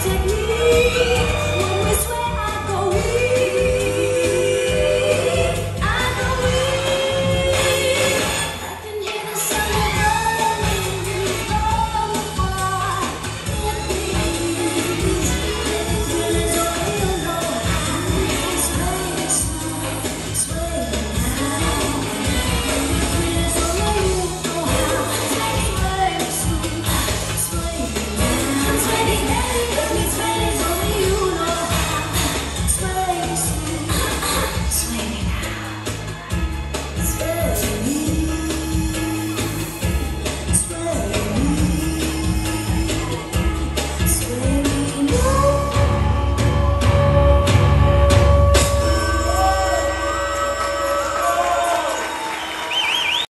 take me